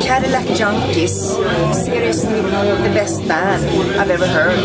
Cadillac Junkies. Seriously, the best band I've ever heard.